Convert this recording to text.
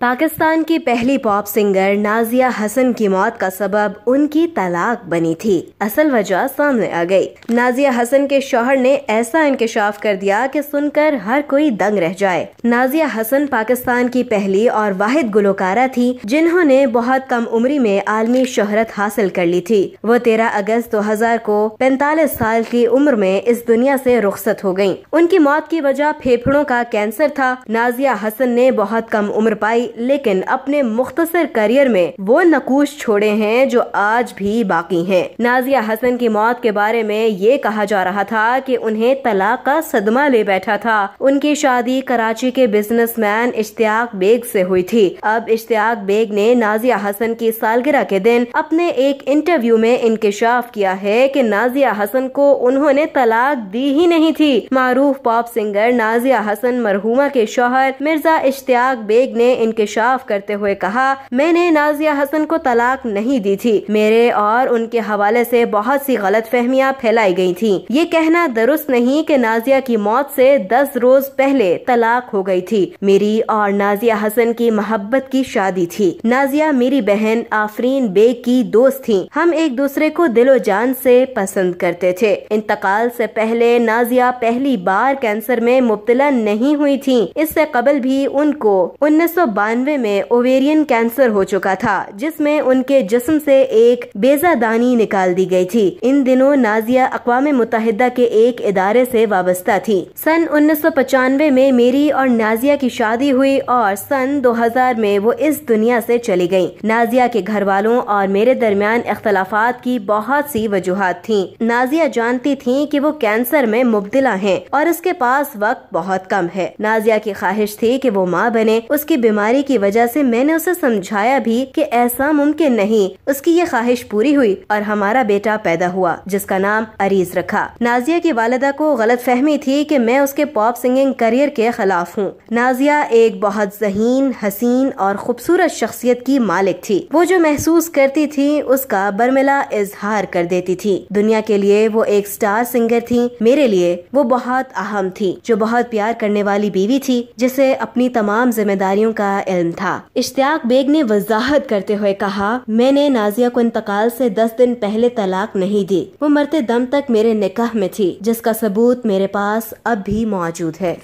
پاکستان کی پہلی pop singer Nazia حسن کی موت کا سبب ان کی طلاق بنی تھی۔ اصل وجہ سامنے آ گئی۔ نازیہ حسن کے شوہر نے ایسا انکشاف کر دیا کہ سن کر ہر کوئی دنگ رہ جائے۔ نازیہ حسن پاکستان کی پہلی اور واحد گلوکارہ تھی جنہوں نے بہت کم عمری میں عالمی شہرت حاصل کر لی تھی۔ وہ تیرہ اگست دو ہزار کو پینتالیس سال کی عمر میں اس دنیا سے رخصت ہو گئیں۔ ان کی موت کی وجہ پھیپھڑوں کا کینسر تھا۔ نازیہ حسن نے بہت کم عمر پائی۔ لیکن اپنے مختصر کریئر میں وہ نقوش چھوڑے ہیں جو آج بھی باقی ہیں۔ نازیہ حسن کی موت کے بارے میں یہ کہا جا رہا تھا کہ انہیں طلاق کا صدمہ لے بیٹھا تھا۔ ان کی شادی کراچی کے بزنس مین اشتیاق بیگ سے ہوئی تھی۔ اب اشتیاق بیگ نے نازیہ حسن کی سالگرہ کے دن اپنے ایک انٹرویو میں انکشاف کیا ہے کہ نازیہ حسن کو انہوں نے طلاق دی ہی نہیں تھی۔ معروف پاپ سنگر نازیہ حسن مرحومہ کے شوہر مرزا اشتیاق بیگ نے انکشاف کرتے ہوئے کہا، میں نے نازیہ حسن کو طلاق نہیں دی تھی۔ میرے اور ان کے حوالے سے بہت سی غلط فہمیاں پھیلائی گئی تھی یہ کہنا درست نہیں کہ نازیہ کی موت سے دس روز پہلے طلاق ہو گئی تھی۔ میری اور نازیہ حسن کی محبت کی شادی تھی۔ نازیہ میری بہن آفرین بیگ کی دوست تھی ہم ایک دوسرے کو دل و جان سے پسند کرتے تھے۔ انتقال سے پہلے نازیہ پہلی بار کینسر میں مبتلا نہیں ہوئی تھی اس سے قبل بھی ان کو انیس سو بانوے میں اوویرین کینسر ہو چکا تھا، جس میں ان کے جسم سے ایک بیزا دانی نکال دی گئی تھی۔ ان دنوں نازیہ اقوام متحدہ کے ایک ادارے سے وابستہ تھی۔ سن انیس سو پچانوے میں میری اور نازیہ کی شادی ہوئی اور سن دو ہزار میں وہ اس دنیا سے چلی گئی نازیہ کے گھر والوں اور میرے درمیان اختلافات کی بہت سی وجوہات تھیں۔ نازیہ جانتی تھی کہ وہ کینسر میں مبتلا ہیں اور اس کے پاس وقت بہت کم ہے۔ نازیہ کی خواہش تھی کہ وہ ماں بنے، اس کی بیماری کی وجہ سے میں نے اسے سمجھایا بھی کہ ایسا ممکن نہیں۔ اس کی یہ خواہش پوری ہوئی اور ہمارا بیٹا پیدا ہوا، جس کا نام عریض رکھا۔ نازیہ کی والدہ کو غلط فہمی تھی کہ میں اس کے پاپ سنگنگ کریئر کے خلاف ہوں۔ نازیہ ایک بہت ذہین، حسین اور خوبصورت شخصیت کی مالک تھی۔ وہ جو محسوس کرتی تھی، اس کا برملا اظہار کر دیتی تھی۔ دنیا کے لیے وہ ایک سٹار سنگر تھی۔ میرے لیے وہ بہت اہم تھی۔ جو بہت پیار کرنے والی بیوی تھی، جسے اپنی تمام ذمہ داریوں کا کا علم تھا۔ اشتیاق بیگ نے وضاحت کرتے ہوئے کہا، میں نے نازیہ کو انتقال سے دس دن پہلے طلاق نہیں دی۔ وہ مرتے دم تک میرے نکاح میں تھی، جس کا ثبوت میرے پاس اب بھی موجود ہے۔